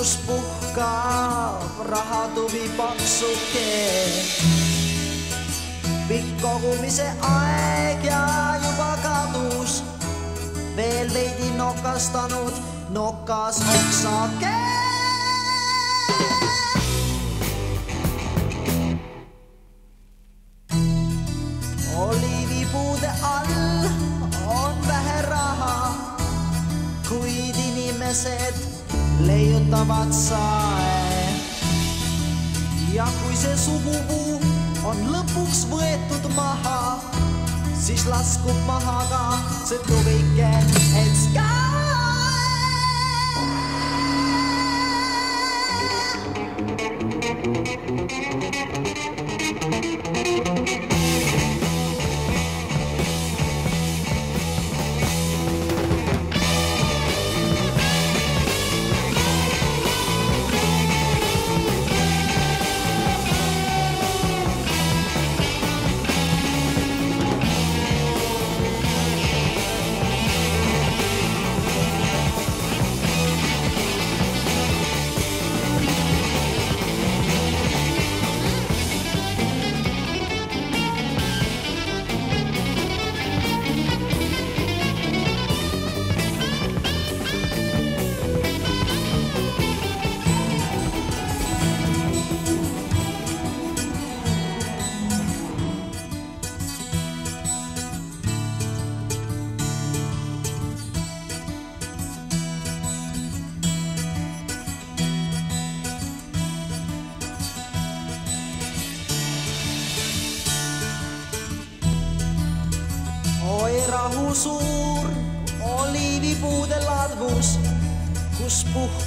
kus puhkab rahatuvi paksuke. pikk kogumise aeg ja juba kadus, veel veidi nokastanud nokas oksake. Leiutavad sae. ja kui see sugupuu on lõpuks võetud maha, siis laskub maha ka see tubike etska. oi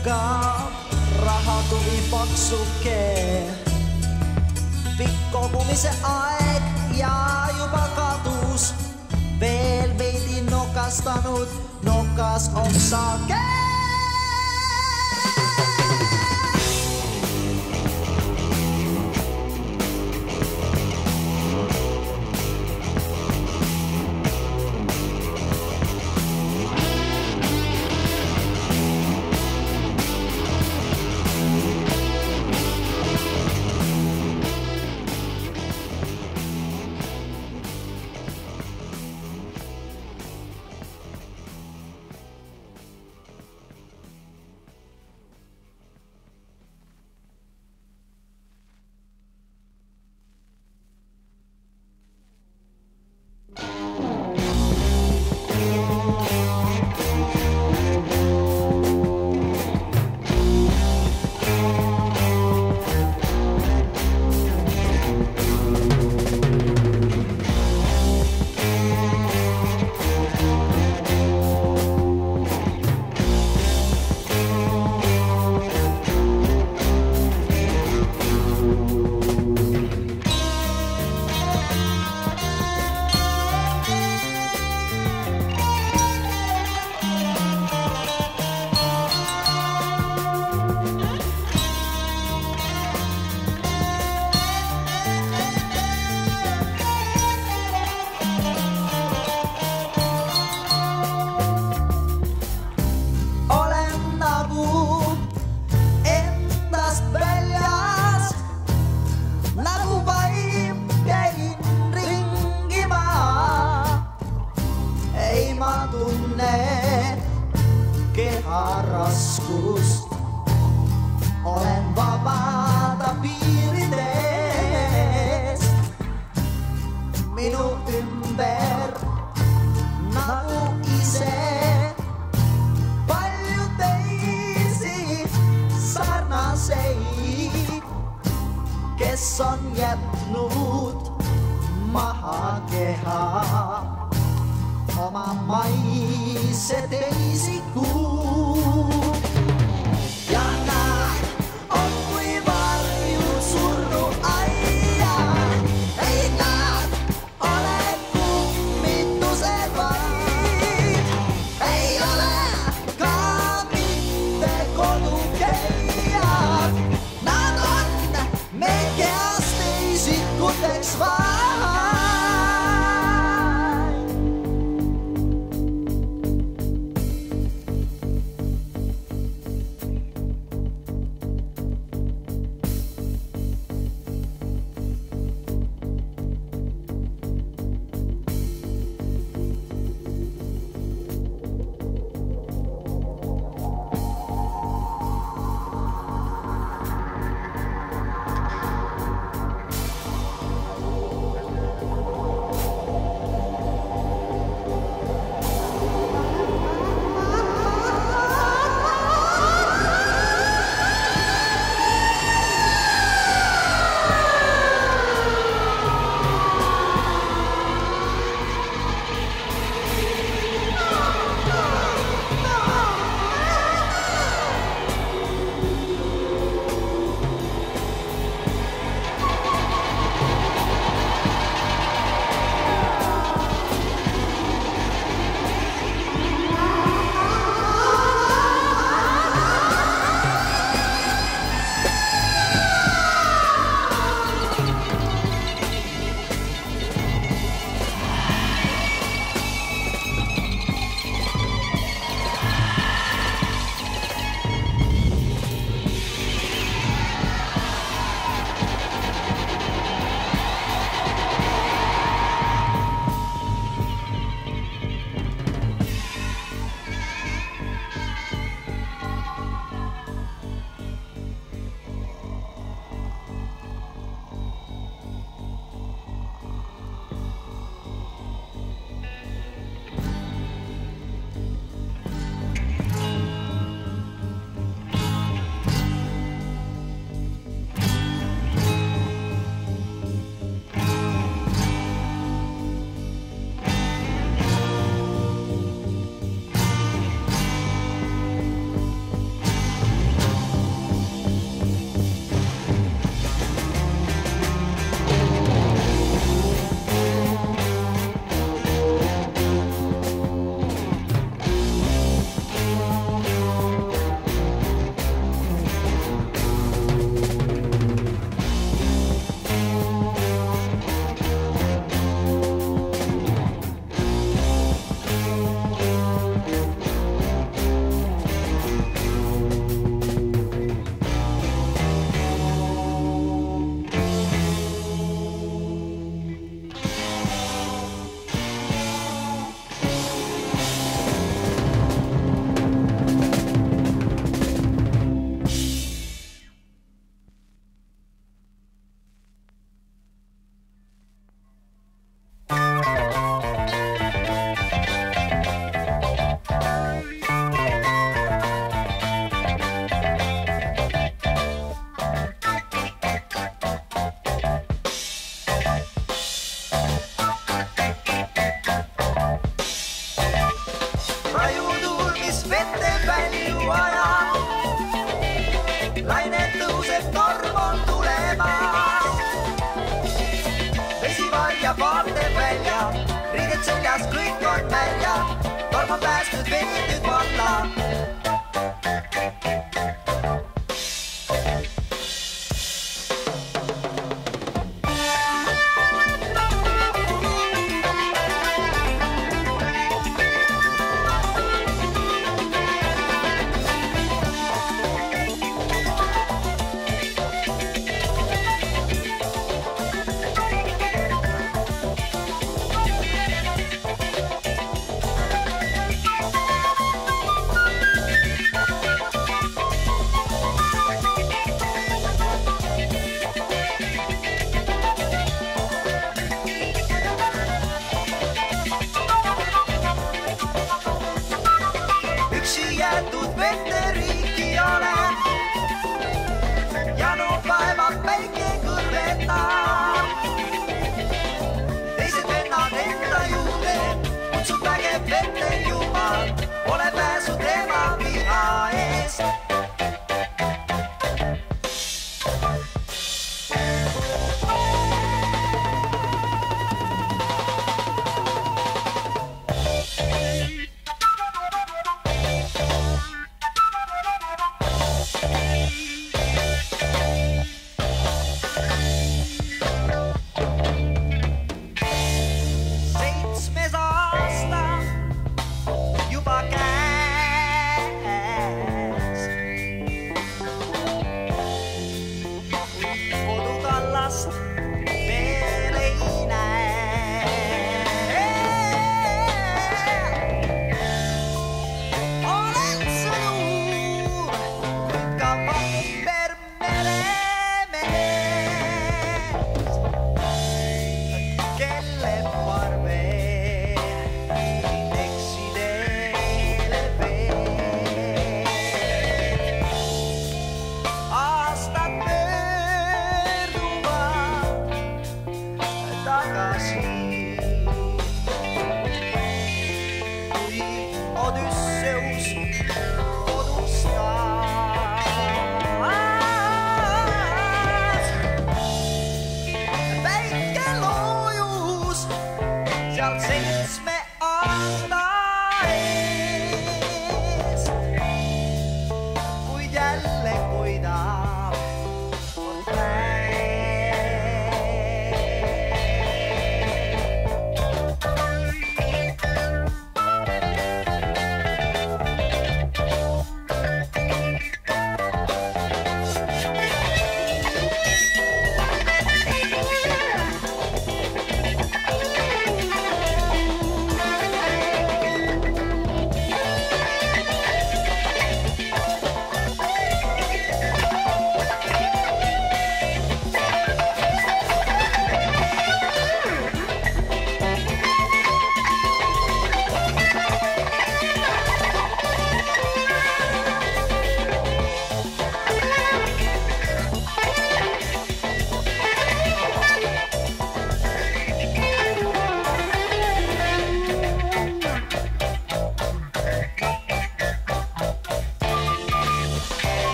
kus puhkab rahatuvi paksuke. pikk kogumise aeg ja juba kadus, veel veidi nokastanud nokas oksake. olen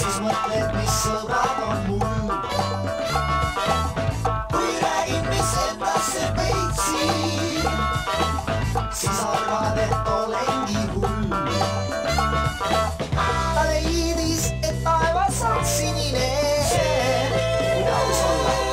taxis won't let me survive on the moon. Cuidar me senta serpenti, se salva de tolengihun. Ladies, et taevas on sinine, kuidas olla?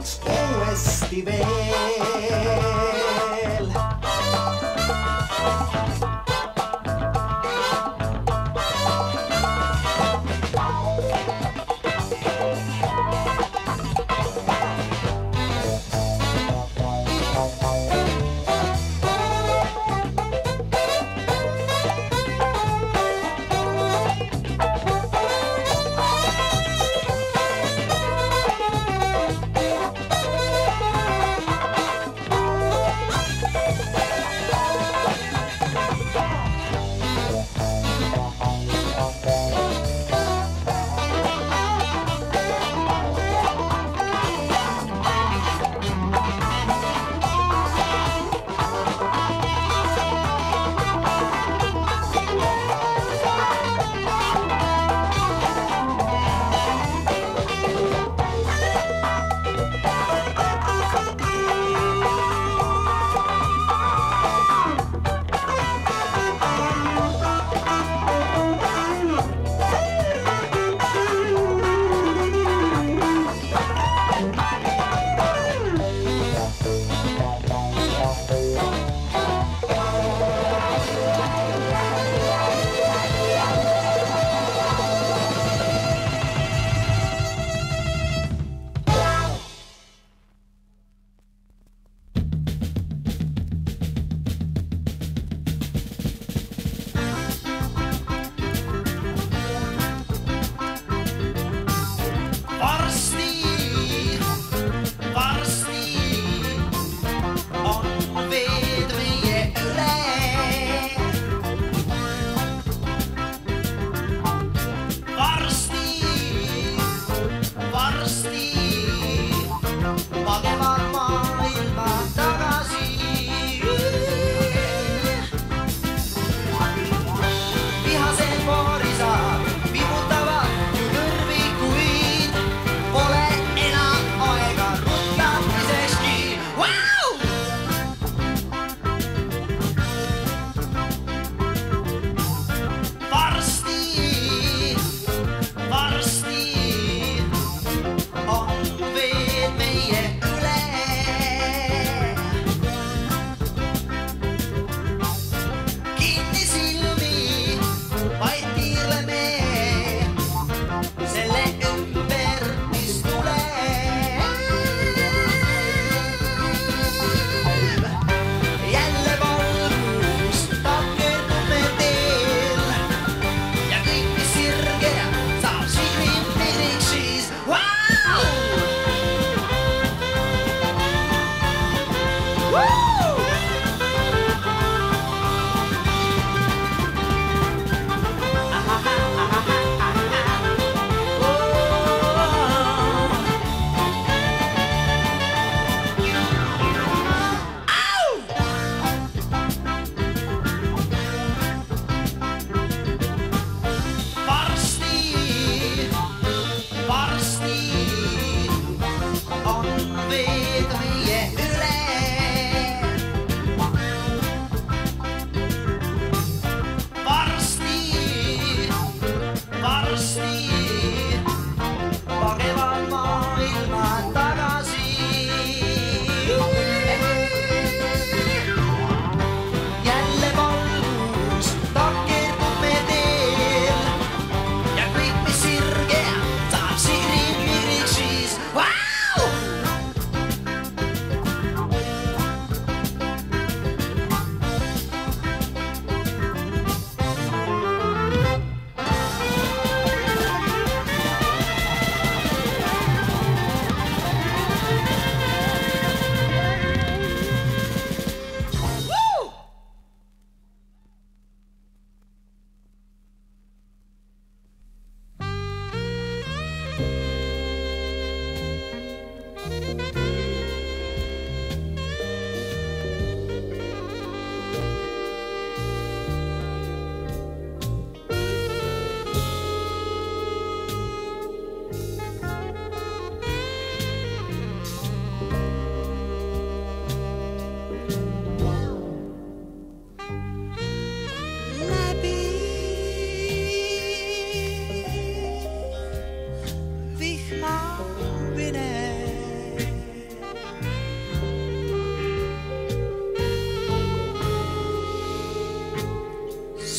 Beach en West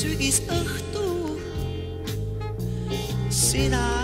sügisõhtu. Sina